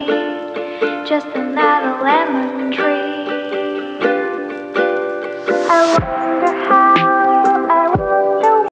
Just another lemon tree.